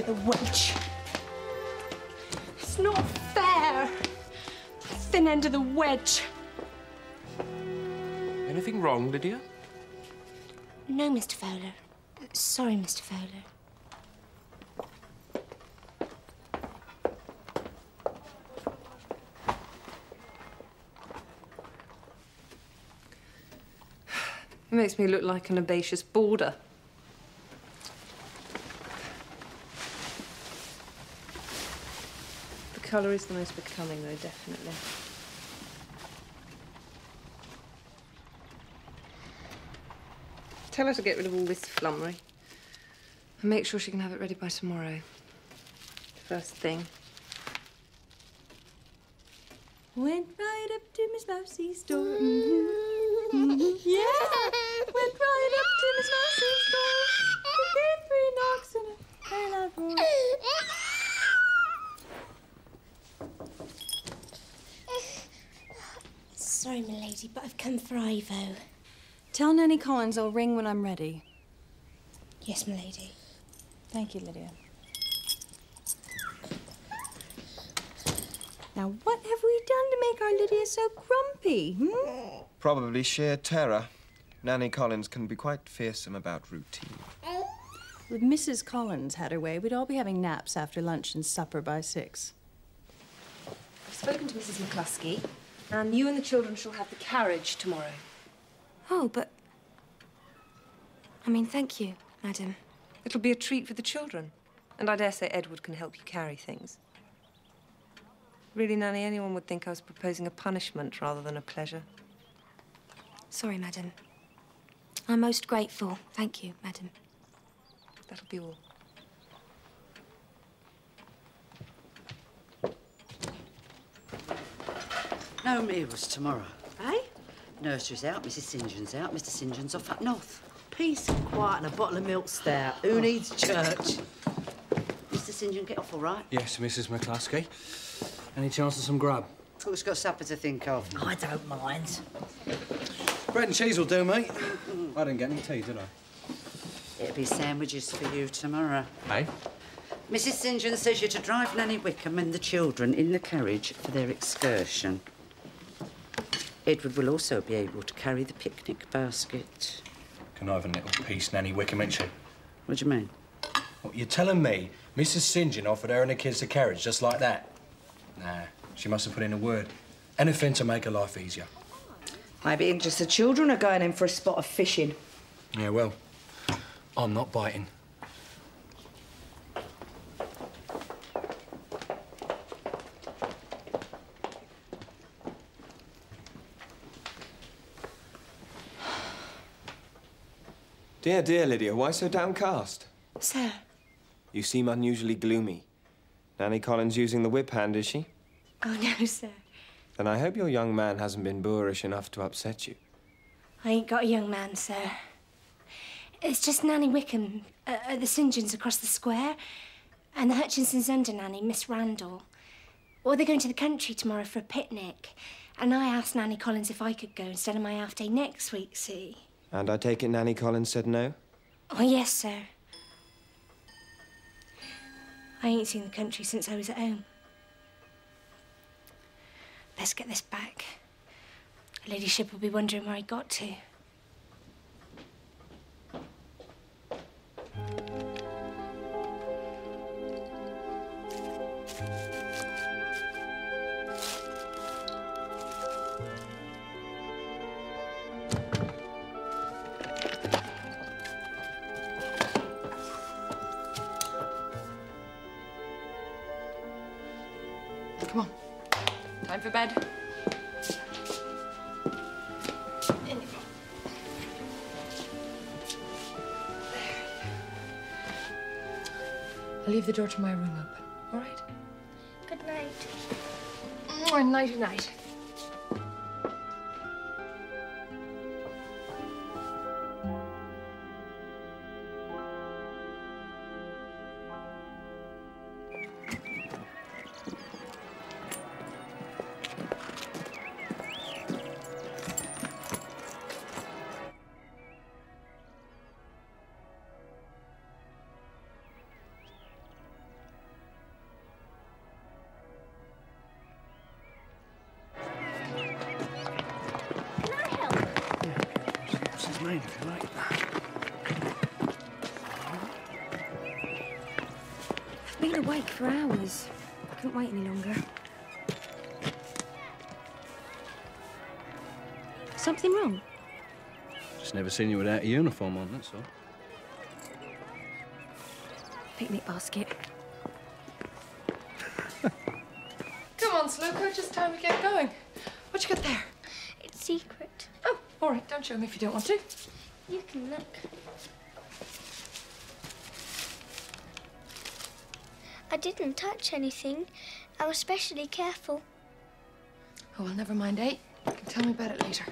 Thin the wedge. It's not fair. Thin end of the wedge. Anything wrong, Lydia? No, Mr. Fowler. Sorry, Mr. Fowler. It makes me look like an herbaceous border. Colour is the most becoming, though, definitely. Tell her to get rid of all this flummery. And make sure she can have it ready by tomorrow. First thing. Went right up to Miss Mousie's door. Mhm. Mhm. Yeah. Went right up to Miss Mousie's door. Gave three knocks and a very loud roar. Sorry, milady, but I've come for Ivo. Tell Nanny Collins I'll ring when I'm ready. Yes, milady. Thank you, Lydia. Now, what have we done to make our Lydia so grumpy? Hmm? Probably sheer terror. Nanny Collins can be quite fearsome about routine. If Mrs. Collins had her way, we'd all be having naps after lunch and supper by six. I've spoken to Mrs. McCluskey, and you and the children shall have the carriage tomorrow. Oh, but. I mean, thank you, madam. It'll be a treat for the children. And I dare say Edward can help you carry things. Really, Nanny, anyone would think I was proposing a punishment rather than a pleasure. Sorry, madam. I'm most grateful. Thank you, madam. That'll be all. No meals tomorrow. Eh? Nursery's out, Mrs. St. John's out, Mr. St. John's off up north. Peace and quiet and a bottle of milk stout. Who needs church? Mr. St. John, get off all right? Yes, Mrs. McCluskey. Any chance of some grub? Cook's got supper to think of. I don't mind. Bread and cheese will do, mate. I didn't get any tea, did I? It'll be sandwiches for you tomorrow. Hey? Mrs. St. John says you're to drive Nanny Wickham and the children in the carriage for their excursion. Edward will also be able to carry the picnic basket. Can I have a little piece, Nanny Wickham, ain't she? What do you mean? What, you're telling me Mrs. St. John offered her and the kids a carriage just like that? Nah, she must have put in a word. Anything to make her life easier. Maybe just the children are going in for a spot of fishing. Yeah, well, I'm not biting. Dear, dear Lydia, why so downcast? Sir, You seem unusually gloomy. Nanny Collins using the whip hand, is she? oh no, sir. Then I hope your young man hasn't been boorish enough to upset you. I ain't got a young man, sir. It's just Nanny Wickham uh, at the St. John's across the square, and the Hutchinsons' under nanny, Miss Randall. Well, they're going to the country tomorrow for a picnic, and I asked Nanny Collins if I could go instead of my half day next week, see? And I take it Nanny Collins said no? Oh, yes, sir. I ain't seen the country since I was at home. Let's get this back. Her ladyship will be wondering where I got to. Leave the door to my room open, all right? Good night. Nighty night. Been awake for hours. I couldn't wait any longer. Something wrong? Just never seen you without a uniform on, that's all. Picnic basket. Come on, Slowcoach, it's time to get going. What you got there? It's secret. Oh, all right, don't show me if you don't want to. You can look. I didn't touch anything. I was specially careful. Oh, well, never mind, eh? You can tell me about it later.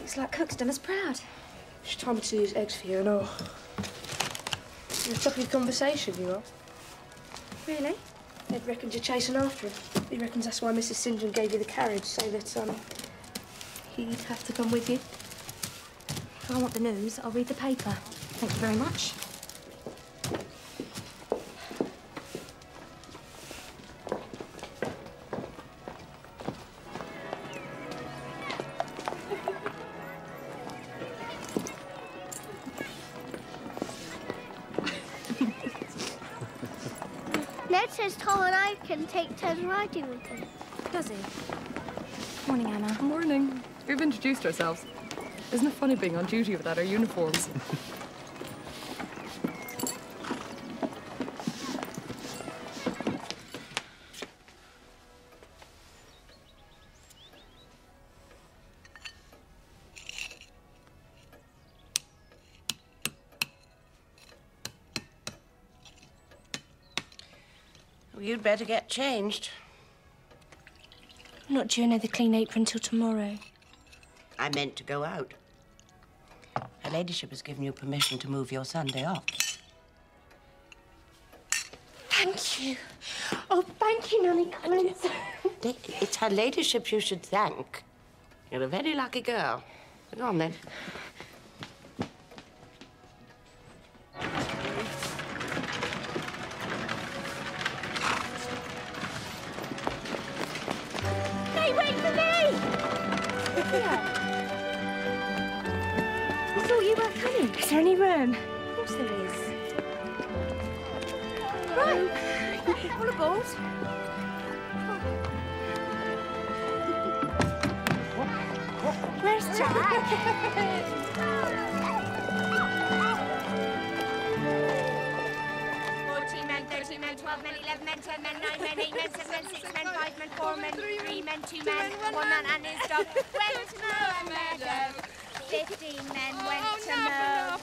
Looks like Cook's done us proud. She told me to use eggs for you and all. You're a topic of conversation, you are. Really? Ed reckons you're chasing after him. He reckons that's why Mrs. St. John gave you the carriage, so that, um, he'd have to come with you. If I want the news, I'll read the paper. Thank you very much. Take turns riding with him. Does he? Morning, Anna. Morning. We've introduced ourselves. Isn't it funny being on duty without our uniforms? you'd better get changed. I'm not due another clean apron till tomorrow. I meant to go out. Her ladyship has given you permission to move your Sunday off. Thank you. Oh, thank you, Nanny Collins. It's her ladyship you should thank. You're a very lucky girl. Go on, then. Fourteen men, thirteen men, twelve men, eleven men, ten men, nine men, eight men, seven men, six men, five men, four men, three men, two men, one man and his dog went to mow a meadow. Fifteen men went to mow.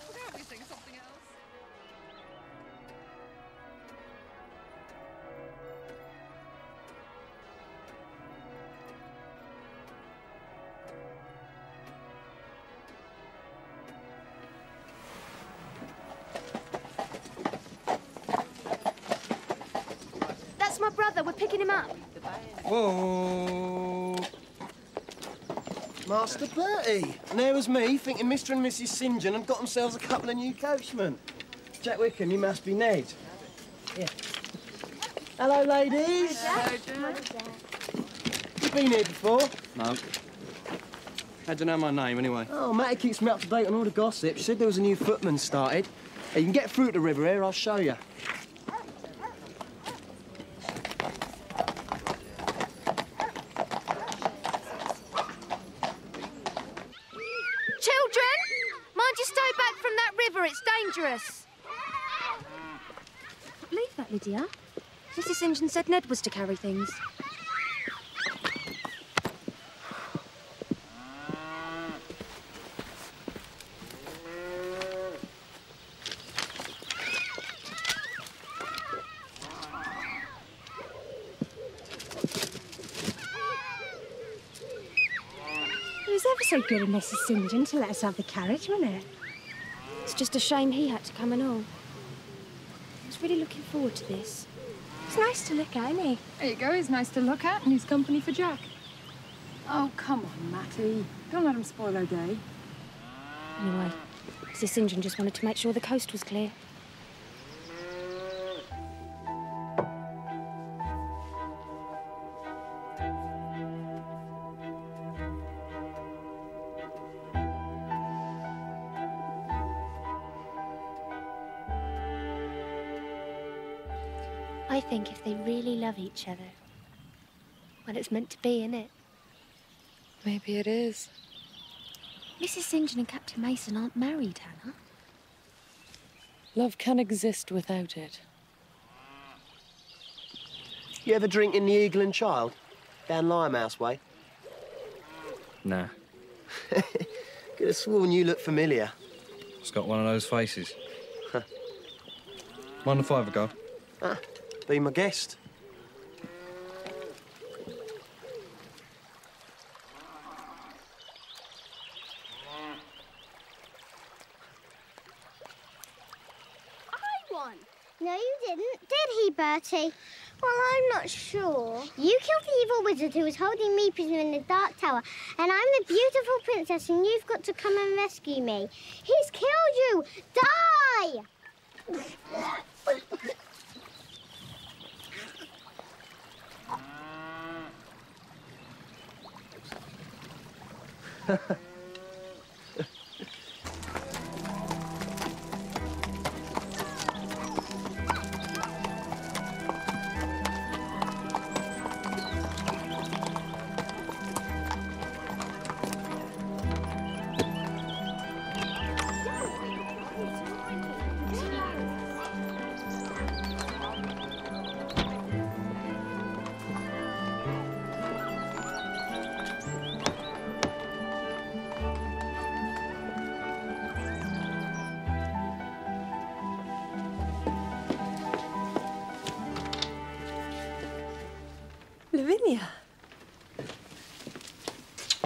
Whoa. Master Bertie. And there was me thinking Mr. and Mrs. St. John had got themselves a couple of new coachmen. Jack Wickham, you must be Ned. Yeah. Hello, ladies. You've been here before? No. How'd you know my name, anyway? Oh, Matty keeps me up to date on all the gossip. She said there was a new footman started. You can get through to the river here, I'll show you. like Ned was to carry things. so good of Mrs. St. John to let us have the carriage, wasn't it? It's just a shame he had to come and all. I was really looking forward to this. It's nice to look at, isn't he? There you go, he's nice to look at and he's company for Jack. Oh, come on, Matty. Don't let him spoil our day. Anyway, Mrs. St. John just wanted to make sure the coast was clear. Each other, well, it's meant to be, isn't it? Maybe it is. Mrs. St. John and Captain Mason aren't married, Hannah. Love can exist without it. You ever drink in the Eagle and Child? Down Limehouse way? Nah. Could have sworn you look familiar. It's got one of those faces. Mind if I have a go? Ah, be my guest. I won. No, you didn't, did he, Bertie? Well, I'm not sure. You killed the evil wizard who was holding me prisoner in the Dark Tower, and I'm the beautiful princess, and you've got to come and rescue me. He's killed you! Die! Lavinia.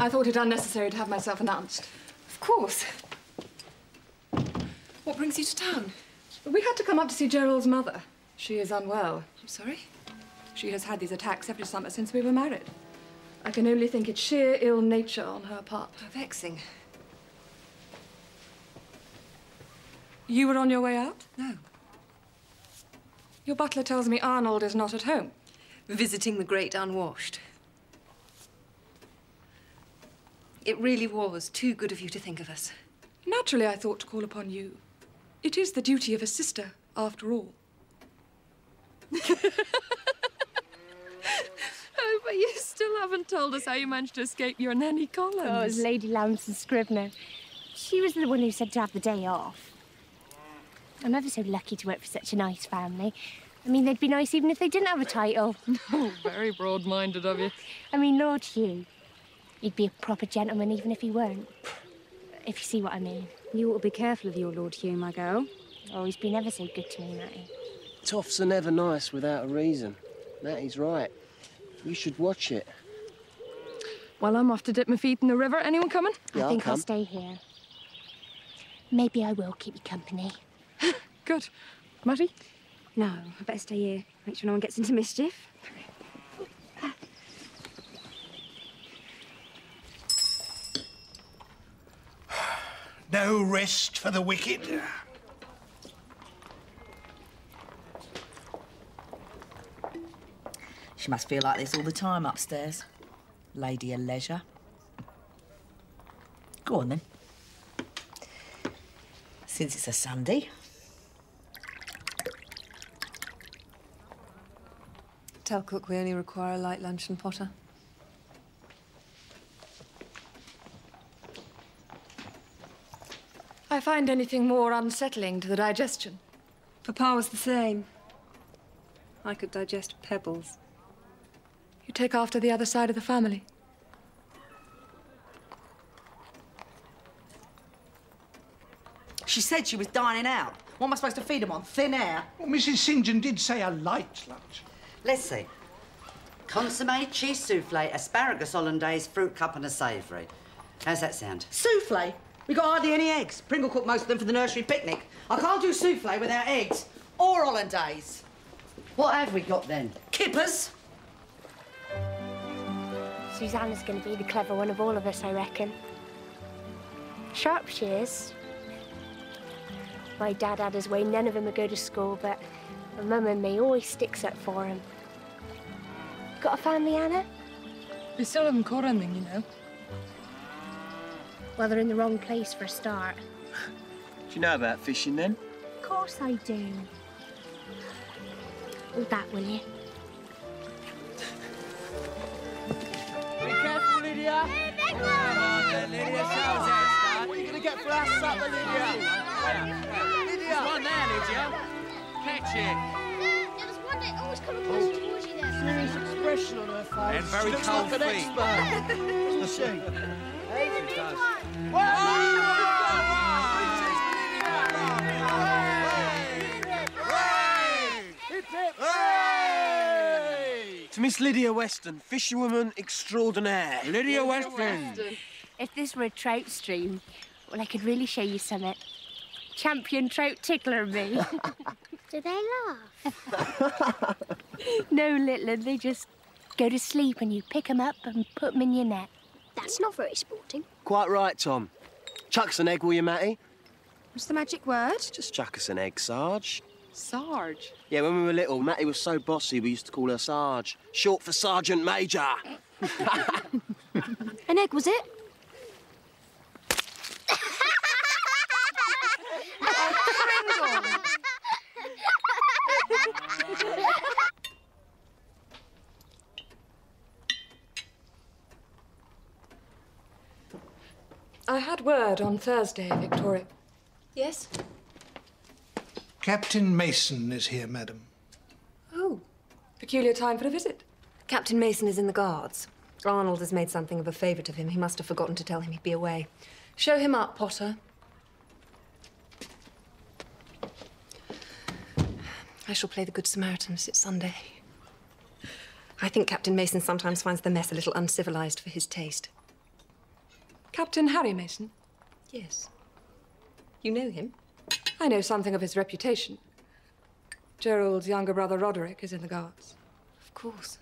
I thought it unnecessary to have myself announced. Of course. What brings you to town? We had to come up to see Gerald's mother. She is unwell. I'm sorry? She has had these attacks every summer since we were married. I can only think it's sheer ill nature on her part. How vexing. You were on your way out? No. Your butler tells me Arnold is not at home. Visiting the great unwashed. It really was too good of you to think of us. Naturally, I thought to call upon you. It is the duty of a sister, after all. oh, but you still haven't told us how you managed to escape your nanny Collins. Oh, it was Lady Lamson Scribner. She was the one who said to have the day off. I'm ever so lucky to work for such a nice family. I mean, they'd be nice even if they didn't have a title. Oh, very broad-minded of you. I mean, Lord Hugh. He'd be a proper gentleman even if he weren't. If you see what I mean. You ought to be careful of your Lord Hugh, my girl. Oh, he's been ever so good to me, Matty. Toffs are never nice without a reason. Matty's right. You should watch it. Well, I'm off to dip my feet in the river. Anyone coming? Yeah, I I'll think I'll stay here. Maybe I will keep you company. Good. Matty? No, I better stay here. Make sure no one gets into mischief. No rest for the wicked. She must feel like this all the time upstairs. Lady of leisure. Go on then. Since it's a Sunday. Tell cook we only require a light luncheon, Potter. I find anything more unsettling to the digestion. Papa was the same. I could digest pebbles. You take after the other side of the family. She said she was dining out. What am I supposed to feed them on? Thin air? Well, Mrs. St. John did say a light lunch. Let's see. Consomme, cheese souffle, asparagus hollandaise, fruit cup and a savoury. How's that sound? Souffle? We got hardly any eggs. Pringle cooked most of them for the nursery picnic. I can't do souffle without eggs. Or hollandaise. What have we got then? Kippers? Susanna's going to be the clever one of all of us, I reckon. Sharp she is. My dad had his way, none of them would go to school, but my mum and me always sticks up for him. Got a family, Anna? We still haven't caught anything, you know. Well, they're in the wrong place for a start. Do you know about fishing then? Of course I do. Hold that, will you? Be careful, Lydia. Come on Lydia. Show us What are you going to get for our supper, Lydia? Lydia. There's one there, Lydia. Catch it. There was one that always come towards you there. Serious expression on her face. And very she looks cold like an feet. expert, doesn't she? To Miss Lydia Weston, fisherwoman extraordinaire. Lydia Weston. If this were a trout stream, well, I could really show you something. Champion trout tickler me. Do they laugh? no, little, they just go to sleep and you pick 'em up and put 'em in your net. That's not very sporting. Quite right, Tom. Chuck us an egg, will you, Matty? What's the magic word? Just chuck us an egg, Sarge. Sarge. Yeah, when we were little, Matty was so bossy, we used to call her Sarge. Short for Sergeant Major. An egg, was it? I had word on Thursday, Victoria. Yes? Captain Mason is here, madam. Oh, peculiar time for a visit. Captain Mason is in the Guards. Arnold has made something of a favourite of him. He must have forgotten to tell him he'd be away. Show him up, Potter. I shall play the Good Samaritan as it's Sunday. I think Captain Mason sometimes finds the mess a little uncivilized for his taste. Captain Harry Mason? Yes. You know him? I know something of his reputation. Gerald's younger brother Roderick is in the Guards. Of course.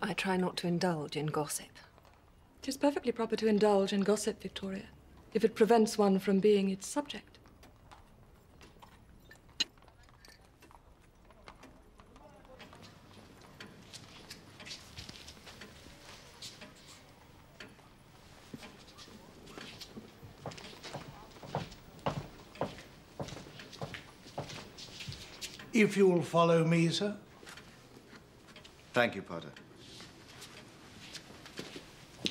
I try not to indulge in gossip. It is perfectly proper to indulge in gossip, Victoria, if it prevents one from being its subject. If you'll follow me, sir. Thank you, Potter.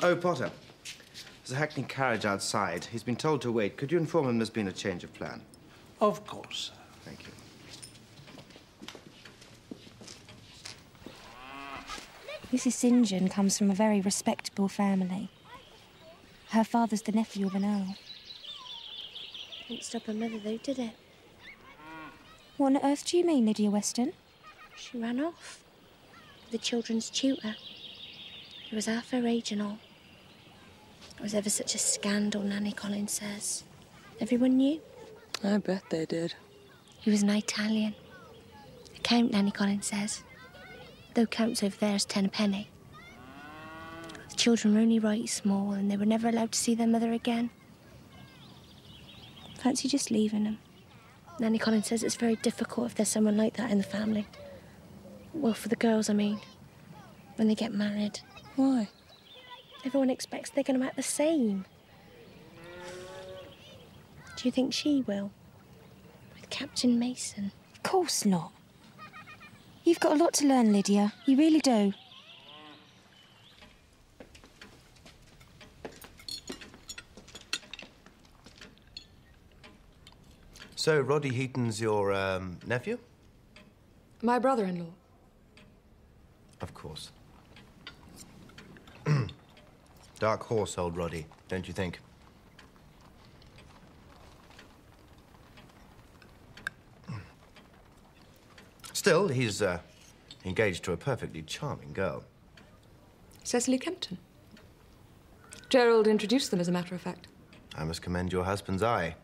Oh, Potter. There's a hackney carriage outside. He's been told to wait. Could you inform him there's been a change of plan? Of course, sir. Thank you. Mrs. St. John comes from a very respectable family. Her father's the nephew of an earl. Didn't stop her mother, though, did it? What on earth do you mean, Lydia Weston? She ran off. The children's tutor. He was half her age and all. It was ever such a scandal, Nanny Collins says. Everyone knew. I bet they did. He was an Italian. A count, Nanny Collins says. Though counts over there is ten a penny. The children were only right small and they were never allowed to see their mother again. Fancy just leaving them. Nanny Collins says it's very difficult if there's someone like that in the family. Well, for the girls, I mean. When they get married. Why? Everyone expects they're going to act the same. Do you think she will? With Captain Mason? Of course not. You've got a lot to learn, Lydia. You really do. So, Roddy Heaton's your um, nephew? My brother in law. Of course. Dark horse, old Roddy, don't you think? Still, he's uh, engaged to a perfectly charming girl. Cecily Kempton. Gerald introduced them, as a matter of fact. I must commend your husband's eye.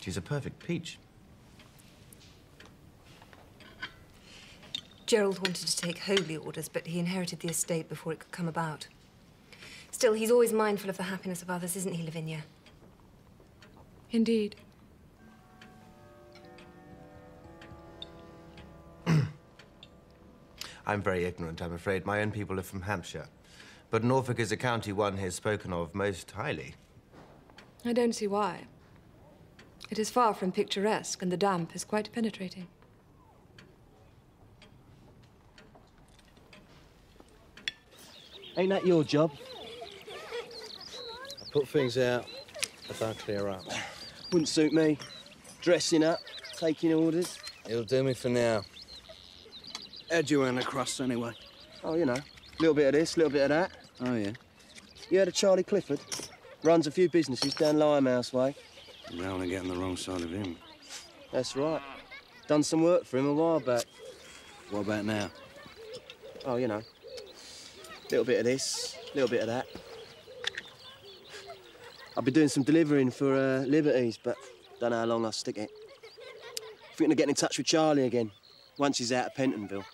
She's a perfect peach. Gerald wanted to take holy orders, but he inherited the estate before it could come about. Still, he's always mindful of the happiness of others, isn't he, Lavinia? Indeed. I'm very ignorant, I'm afraid. My own people are from Hampshire. But Norfolk is a county one hears spoken of most highly. I don't see why. It is far from picturesque, and the damp is quite penetrating. Ain't that your job? I put things out if I clear up. Wouldn't suit me. Dressing up, taking orders. It'll do me for now. How'd you earn a crust anyway? Oh, you know, a little bit of this, a little bit of that. Oh, yeah? You heard of Charlie Clifford? Runs a few businesses down Limehouse way. You don't want to get on the wrong side of him. That's right. Done some work for him a while back. What about now? Oh, you know, a little bit of this, a little bit of that. I've been doing some delivering for uh, Liberties, but don't know how long I'll stick it. Thinking of getting in touch with Charlie again, once he's out of Pentonville.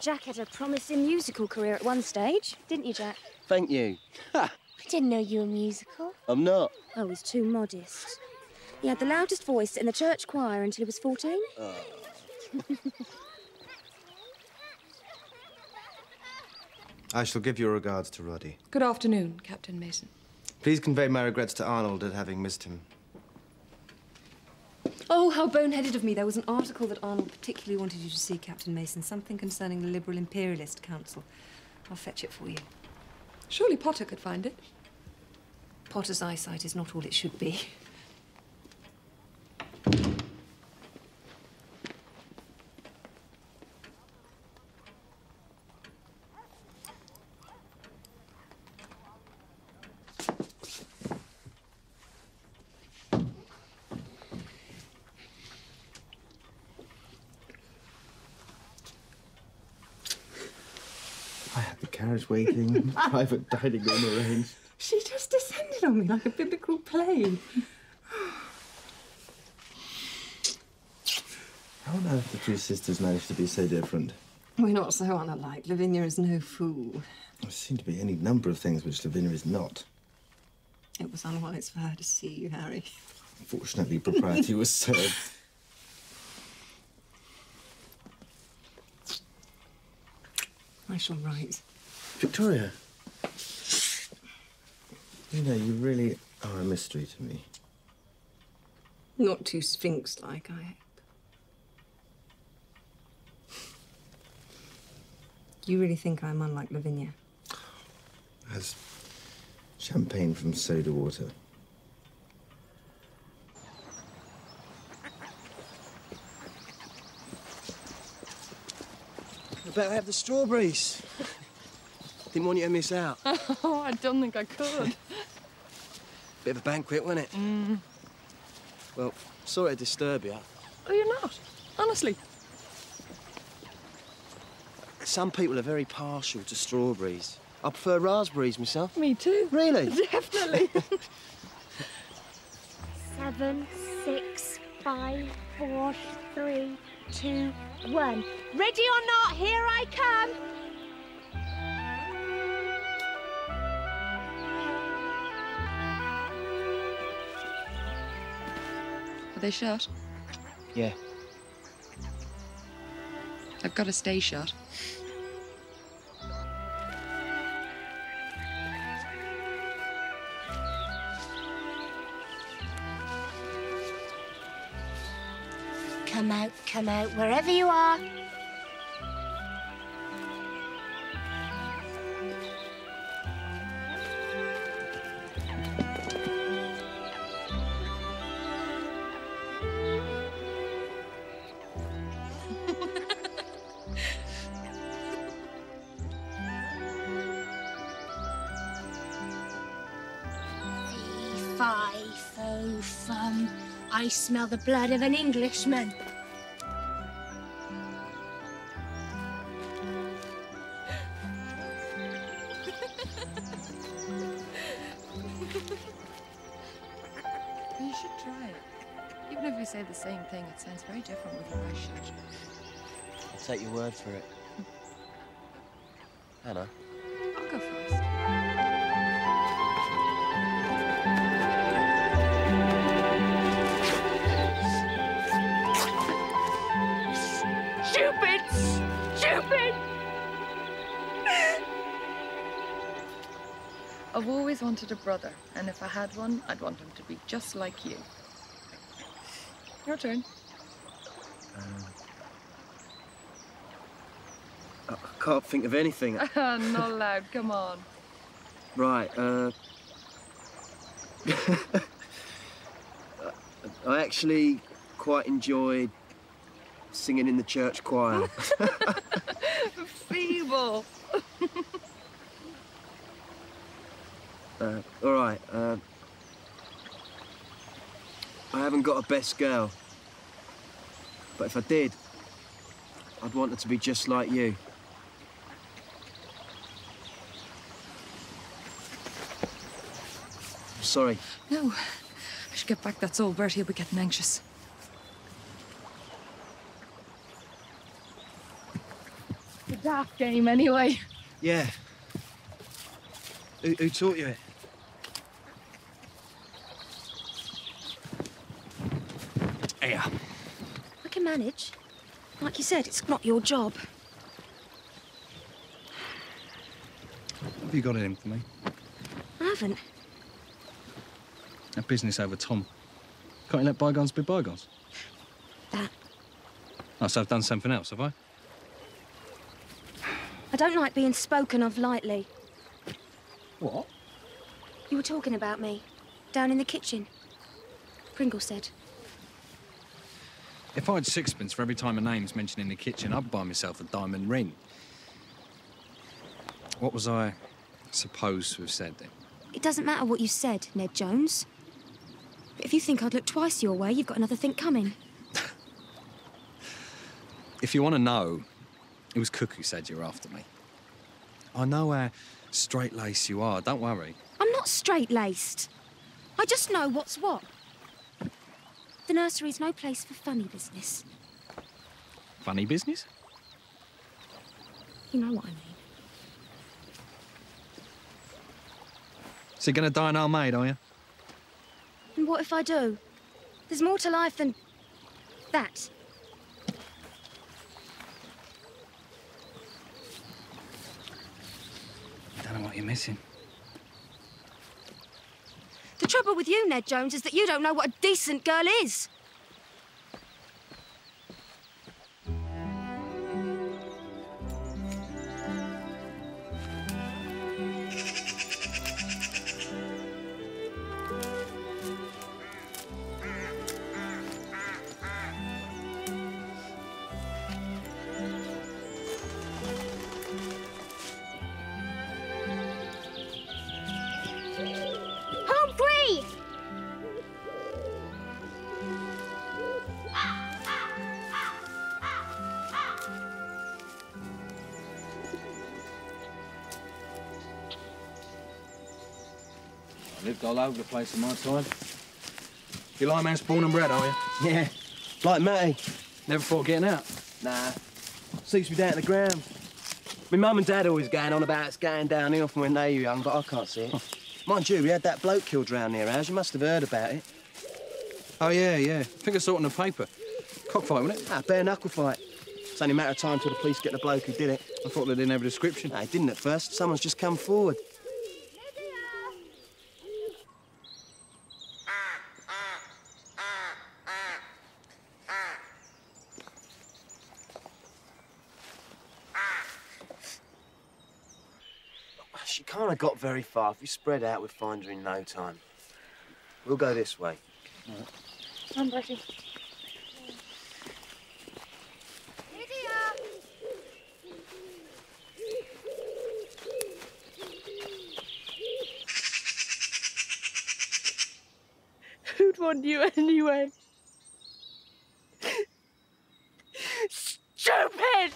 Jack had a promising musical career at one stage, didn't you, Jack? Thank you. I didn't know you were musical. I'm not. I was too modest. He had the loudest voice in the church choir until he was 14. Oh. I shall give your regards to Roddy. Good afternoon, Captain Mason. Please convey my regrets to Arnold at having missed him. Oh, how boneheaded of me. There was an article that Arnold particularly wanted you to see, Captain Mason. Something concerning the Liberal Imperialist Council. I'll fetch it for you. Surely Potter could find it. Potter's eyesight is not all it should be. Carriage waiting, private dining room arranged. She just descended on me like a biblical plane. How on earth the two sisters managed to be so different? We're not so unalike. Lavinia is no fool. There seem to be any number of things which Lavinia is not. It was unwise for her to see you, Harry. Fortunately, propriety was served. I shall write. Victoria. You know, you really are a mystery to me. Not too sphinx-like, I hope. You really think I'm unlike Lavinia? As champagne from soda water. I better have the strawberries. Didn't want you to miss out. Oh, I don't think I could. Bit of a banquet, wasn't it? Mm. Well, sorry to disturb you. Oh, you're not? Honestly? Some people are very partial to strawberries. I prefer raspberries myself. Me too. Really? Definitely. Seven, six, five, four, three, two, one. Ready or not, here I come. Are they shut? Yeah. They've got to stay shut. Come out, come out, wherever you are. Smell the blood of an Englishman. You should try it. Even if we say the same thing, it sounds very different with your eyes shut. I'll take your word for it. Anna. I've always wanted a brother, and if I had one, I'd want him to be just like you. Your turn. I I can't think of anything. Not allowed, come on. Right, uh... I actually quite enjoyed singing in the church choir. Feeble. Uh, all right, uh... I haven't got a best girl. But if I did, I'd want her to be just like you. Sorry. No. I should get back. That's all. Bertie will be getting anxious. The daft game, anyway. Yeah. Who, who taught you it? Here. I can manage. Like you said, it's not your job. Have you got it in for me? I haven't. That business over Tom. Can't you let bygones be bygones? That. Oh, so I've done something else, have I? I don't like being spoken of lightly. What? You were talking about me. Down in the kitchen. Pringle said. If I had sixpence for every time a name's mentioned in the kitchen, I'd buy myself a diamond ring. What was I supposed to have said then? It doesn't matter what you said, Ned Jones. But if you think I'd look twice your way, you've got another think coming. If you want to know, it was Cook who said you were after me. I know how straight-laced you are, don't worry. I'm not straight-laced. I just know what's what. The nursery's no place for funny business. Funny business? You know what I mean. So you're gonna die an old maid, are you? And what if I do? There's more to life than that. I don't know what you're missing. The trouble with you, Ned Jones, is that you don't know what a decent girl is. I lived all over the place in my time. You like man's born and bred, are you? Yeah, like Matty. Never thought of getting out? Nah, suits me down to the ground. My mum and dad always going on about it's going downhill from when they were young, but I can't see it. Mind you, we had that bloke killed round near ours. You must have heard about it. Oh, yeah, yeah. I think I saw it in the paper. Cockfight, wasn't it? Ah, bare knuckle fight. It's only a matter of time till the police get the bloke who did it. I thought they didn't have a description. No, they didn't at first. Someone's just come forward. She can't have got very far. If we spread out, we'd find her in no time. We'll go this way. Come, Bertie. Who'd want you anyway? Stupid!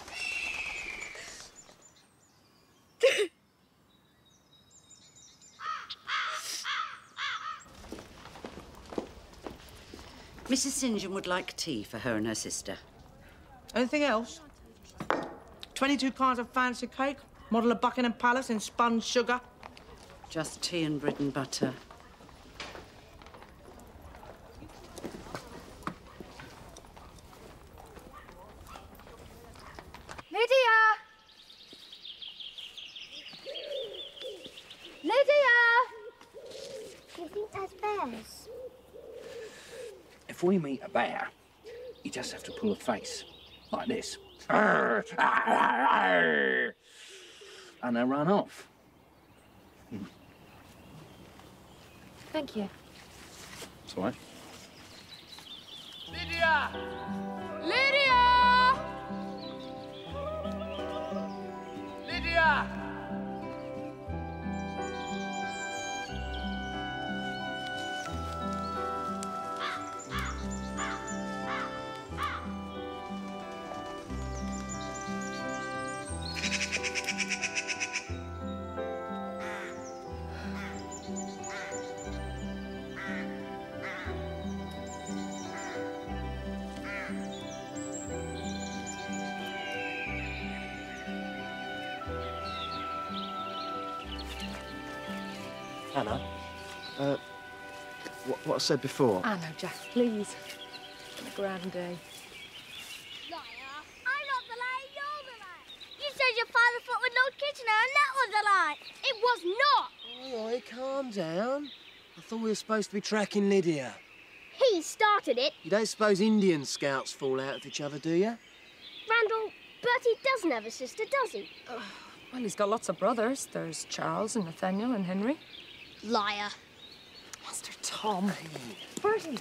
Mrs. St. John would like tea for her and her sister. Anything else? 22 kinds of fancy cake, model of Buckingham Palace in spun sugar. Just tea and bread and butter. Lydia! Lydia! Do you think that's bears? If we meet a bear, you just have to pull a face like this. And they run off. Thank you. That's all right. Lydia! Lydia! Lydia! Said before. I know, Jack, please. It's been a grand day. Liar. I'm not the lie, you're the lie. You said your father fought with Lord Kitchener and that was a lie. It was not. All right, calm down. I thought we were supposed to be tracking Lydia. He started it. You don't suppose Indian scouts fall out with each other, do you? Randall, Bertie doesn't have a sister, does he? Well, he's got lots of brothers. There's Charles and Nathaniel and Henry. Liar. Master Tom. Bertie.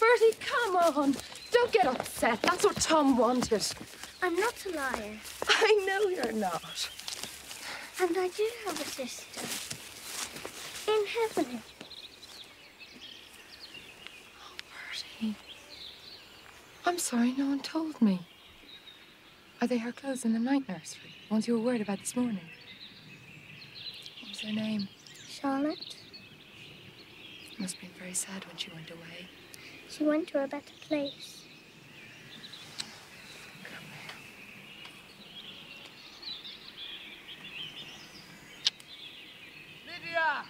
Bertie, come on. Don't get upset. That's what Tom wanted. I'm not a liar. I know you're not. And I do have a sister. In heaven. Oh, Bertie. I'm sorry no one told me. Are they her clothes in the night nursery? Ones you were worried about this morning? What was her name? Charlotte. Must have been very sad when she went away. She went to a better place. Lydia!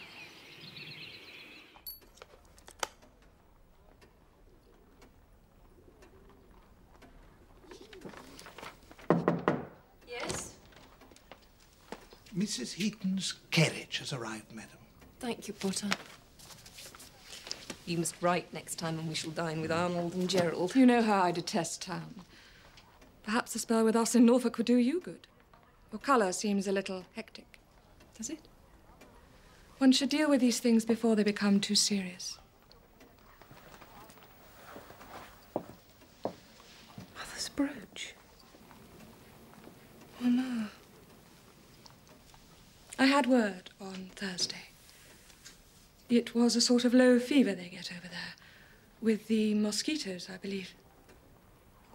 Yes? Mrs. Heaton's carriage has arrived, madam. Thank you, Potter. You must write next time and we shall dine with Arnold and Gerald. You know how I detest town. Perhaps a spell with us in Norfolk would do you good. Your colour seems a little hectic. Does it? One should deal with these things before they become too serious. Mother's brooch. Oh, no. I had word on Thursday. It was a sort of low fever they get over there. With the mosquitoes, I believe.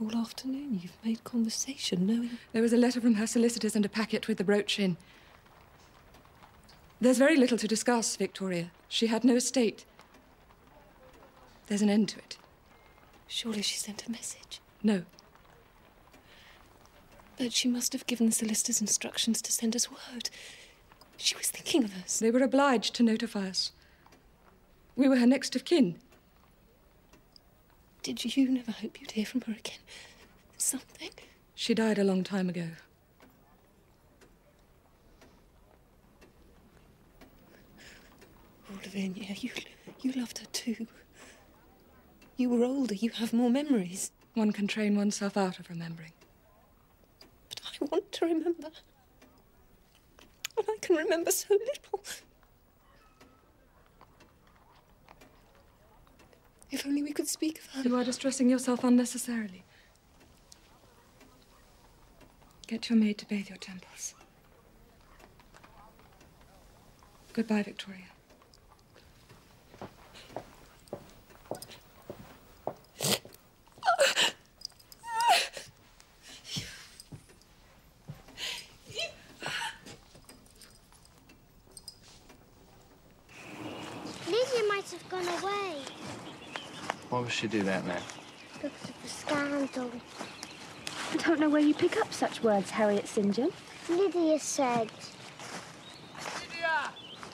All afternoon you've made conversation, knowing. There was a letter from her solicitors and a packet with the brooch in. There's very little to discuss, Victoria. She had no estate. There's an end to it. Surely she sent a message. No. But she must have given the solicitors instructions to send us word. She was thinking of us. They were obliged to notify us. We were her next of kin. Did you never hope you'd hear from her again? Something? She died a long time ago. Oh, Lavinia, you, you loved her too. You were older, you have more memories. One can train oneself out of remembering. But I want to remember. And I can remember so little. If only we could speak of her. You are distressing yourself unnecessarily. Get your maid to bathe your temples. Goodbye, Victoria. Lydia might have gone away. Why would she do that now? Because of the scandal. I don't know where you pick up such words, Harriet St. John. Lydia said. Lydia!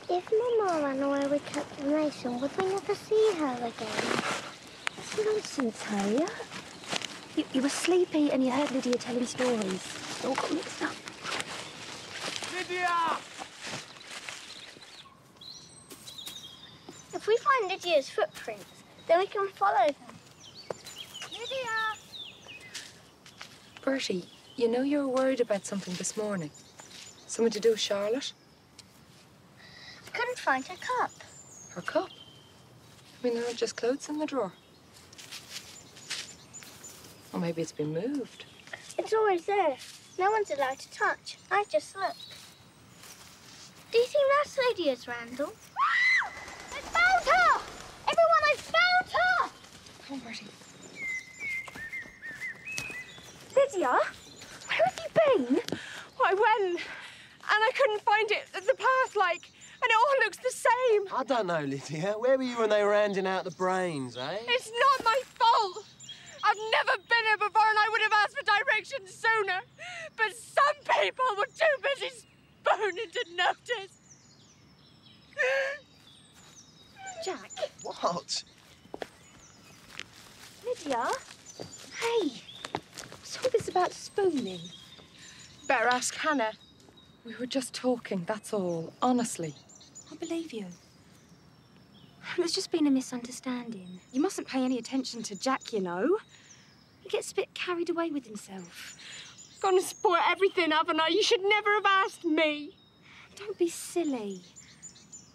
If Mama ran away with Captain Mason, would we never see her again? That's nonsense, Harriet. You, you were sleepy and you heard Lydia telling stories. It all got mixed up. Lydia! If we find Lydia's footprints, then we can follow them. Lydia! Bertie, uh, you know you were worried about something this morning. Something to do with Charlotte? I couldn't find her cup. Her cup? I mean, there are just clothes in the drawer. Or maybe it's been moved. It's always there. No one's allowed to touch. I just look. Do you think that's Lydia's, Randall? I found her! Everyone, I found her! Come on, Bertie. Lydia? Where have you been? I went, and I couldn't find it. The path, like, and it all looks the same. I don't know, Lydia. Where were you when they were handing out the brains, eh? It's not my fault. I've never been here before, and I would have asked for directions sooner. But some people were too busy spooning to notice. Jack? What? Lydia? Hey, what's all this about spooning? Better ask Hannah. We were just talking, that's all. Honestly. I believe you. There's just been a misunderstanding. You mustn't pay any attention to Jack, you know. He gets a bit carried away with himself. Gonna spoil everything, haven't I? You should never have asked me. Don't be silly.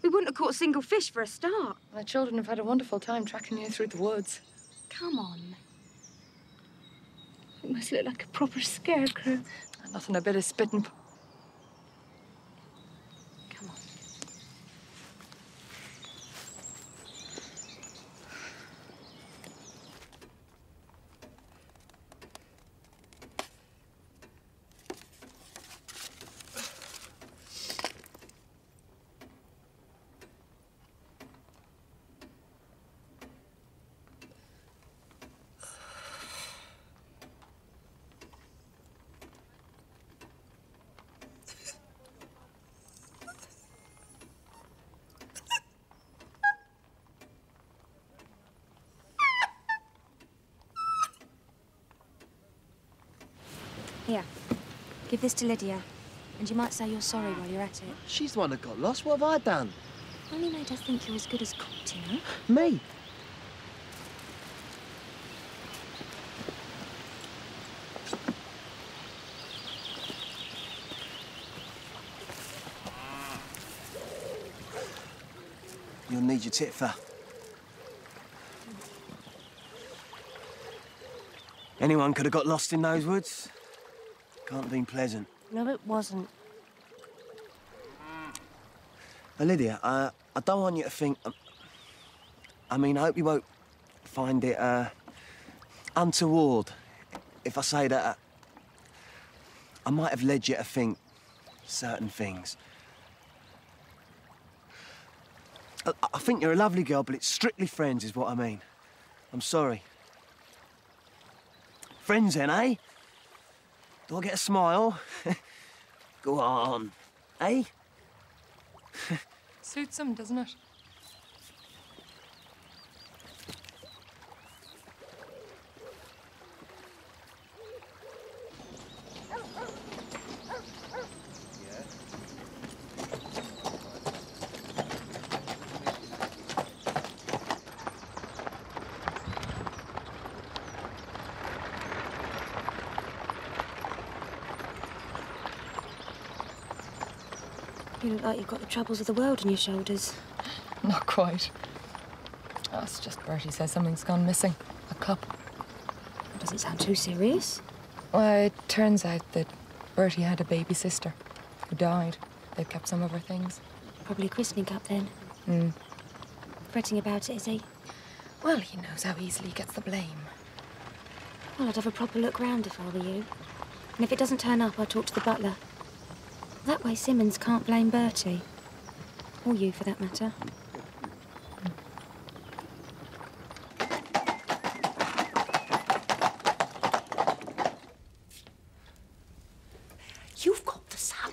We wouldn't have caught a single fish for a start. The children have had a wonderful time tracking you through the woods. Come on. You must look like a proper scarecrow. Nothing a bit of spitting. Here, give this to Lydia. And you might say you're sorry while you're at it. She's the one that got lost. What have I done? Only made her think you're as good as cooked, you know? Me? You'll need your tit for. Anyone could have got lost in those woods. Can't have been pleasant. No, it wasn't. Now, Lydia, uh, I don't want you to think. Um, I mean, I hope you won't find it uh, untoward if I say that uh, I might have led you to think certain things. I, I think you're a lovely girl, but it's strictly friends, is what I mean. I'm sorry. Friends, then, eh? Do I get a smile? Go on, eh? Suits them, doesn't it? You look like you've got the troubles of the world on your shoulders. Not quite. Oh, it's just Bertie says something's gone missing. A cup. Doesn't sound too serious. Well, it turns out that Bertie had a baby sister who died. They've kept some of her things. Probably a christening cup then. Hmm. Fretting about it, is he? Well, he knows how easily he gets the blame. Well, I'd have a proper look round if I were you. And if it doesn't turn up, I'll talk to the butler. That way Simmons can't blame Bertie. Or you, for that matter. You've got the sun.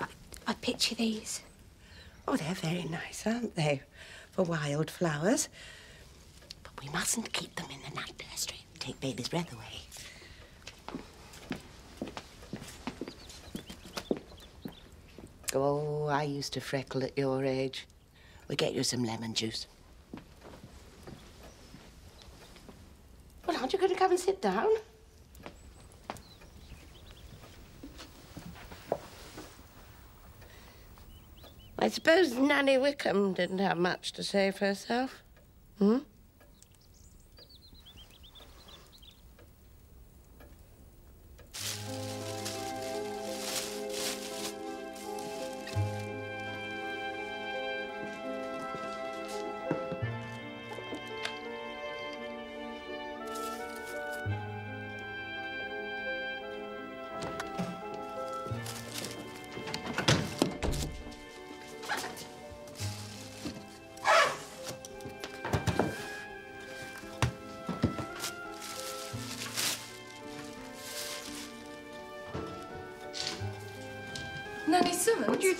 I, I picture these. Oh, they're very nice, aren't they? For wildflowers. But we mustn't keep them in the nursery. Take baby's breath away. Oh, I used to freckle at your age. We'll get you some lemon juice. Well, aren't you going to come and sit down? I suppose Nanny Wickham didn't have much to say for herself. Hmm?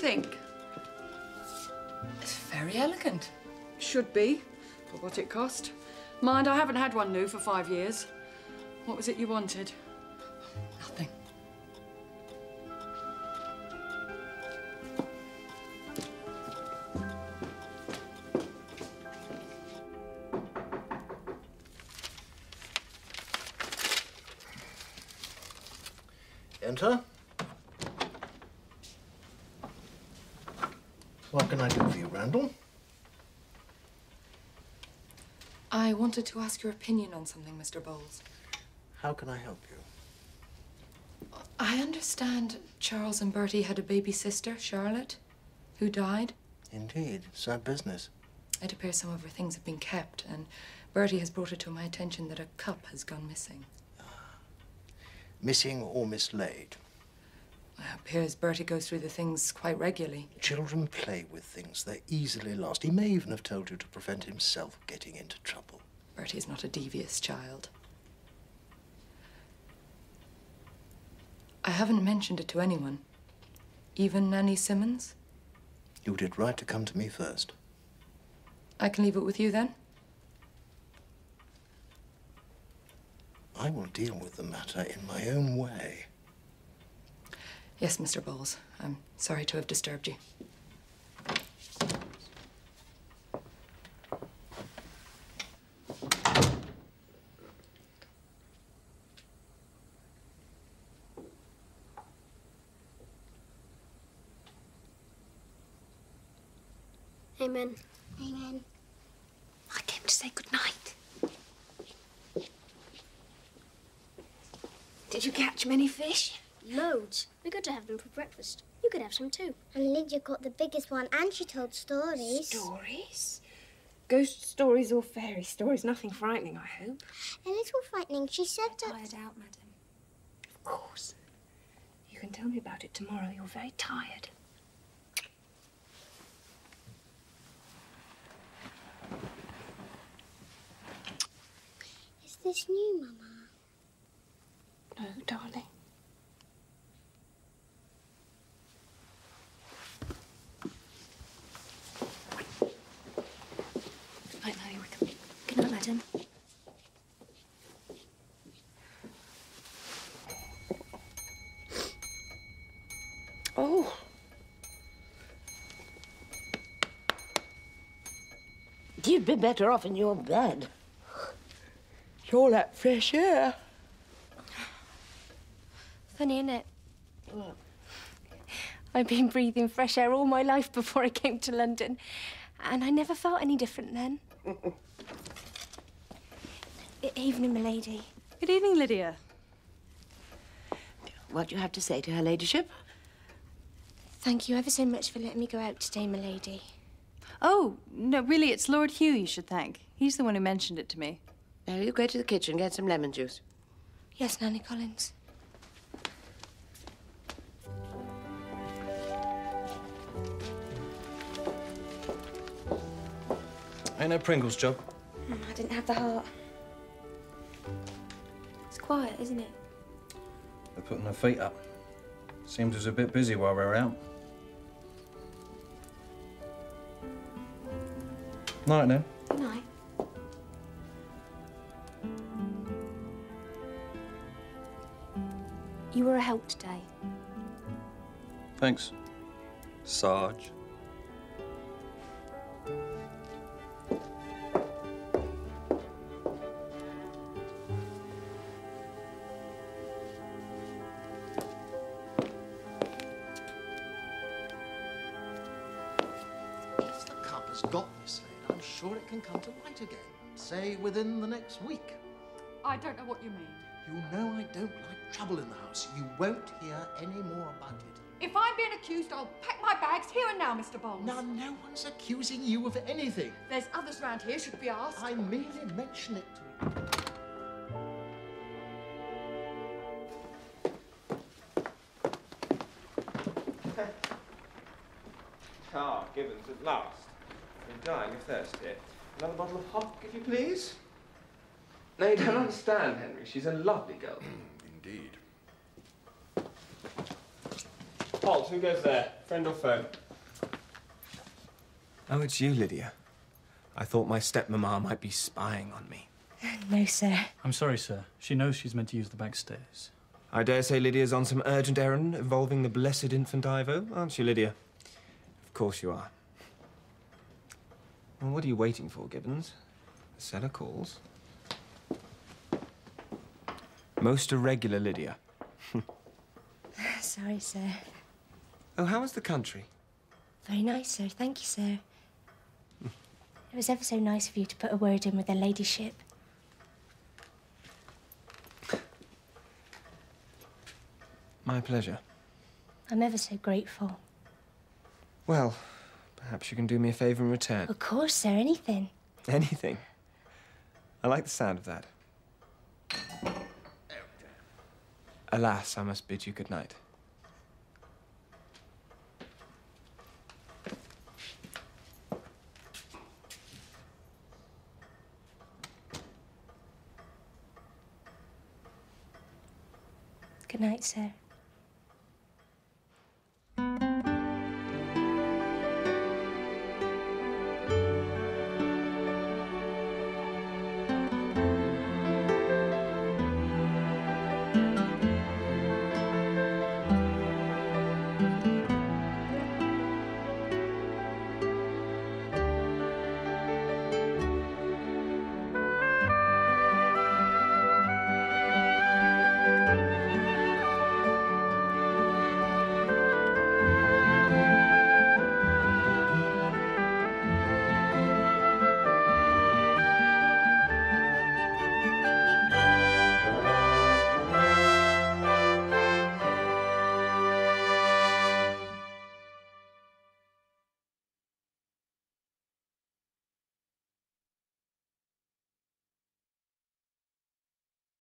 Think? It's very elegant. Should be, for what it cost. Mind, I haven't had one new for five years. What was it you wanted? Wanted to ask your opinion on something, Mr. Bowles. How can I help you? I understand Charles and Bertie had a baby sister, Charlotte, who died. Indeed, sad business. It appears some of her things have been kept, and Bertie has brought it to my attention that a cup has gone missing. Ah. Missing or mislaid. It appears Bertie goes through the things quite regularly. Children play with things. They're easily lost. He may even have told you to prevent himself getting into trouble. Bertie is not a devious child. I haven't mentioned it to anyone. Even Nanny Simmons? You did right to come to me first. I can leave it with you then? I will deal with the matter in my own way. Yes, Mr. Bowles. I'm sorry to have disturbed you. Amen. Amen. I came to say good night. Did you catch many fish? Loads. We got to have them for breakfast. You could have some too. And Lydia caught the biggest one and she told stories. Stories? Ghost stories or fairy stories? Nothing frightening, I hope. A little frightening. She said that. Tired out, madam. Of course. You can tell me about it tomorrow. You're very tired. This new, Mama? No, darling. Good night, Nanny Wickham. Good night, madam. Oh. You'd be better off in your bed. All that fresh air. Funny, isn't it? I've been breathing fresh air all my life before I came to London, and I never felt any different then. E- Evening, milady. Good evening, Lydia. What do you have to say to her ladyship? Thank you ever so much for letting me go out today, milady. Oh, no, really, it's Lord Hugh you should thank. He's the one who mentioned it to me. Mary, you go to the kitchen, get some lemon juice. Yes, Nanny Collins. Ain't no Pringles, Joe. Mm, I didn't have the heart. It's quiet, isn't it? They're putting their feet up. Seems it's a bit busy while we're out. Night now. You were a help today. Thanks, Sarge. If the cup has got mislaid, I'm sure it can come to light again. Say within the next week. I don't know what you mean. You know I don't like trouble in the house. You won't hear any more about it. If I'm being accused, I'll pack my bags here and now, Mr. Bowles. Now, no one's accusing you of anything. There's others round here, should be asked. I merely mention it to you. Ah, Gibbons, at last. You're dying of thirst here. Another bottle of hock, if you please. No, you don't understand, Henry. She's a lovely girl. Indeed. Holt, who goes there? Friend or foe? Oh, it's you, Lydia. I thought my stepmama might be spying on me. No, sir. I'm sorry, sir. She knows she's meant to use the back stairs. I dare say Lydia's on some urgent errand involving the blessed infant Ivo, aren't you, Lydia? Of course you are. Well, what are you waiting for, Gibbons? The cellar calls. Most irregular, Lydia. Sorry, sir. Oh, how was the country? Very nice, sir. Thank you, sir. It was ever so nice of you to put a word in with her ladyship. My pleasure. I'm ever so grateful. Well, perhaps you can do me a favour in return. Of course, sir. Anything. Anything. I like the sound of that. Alas, I must bid you good night. Good night, sir.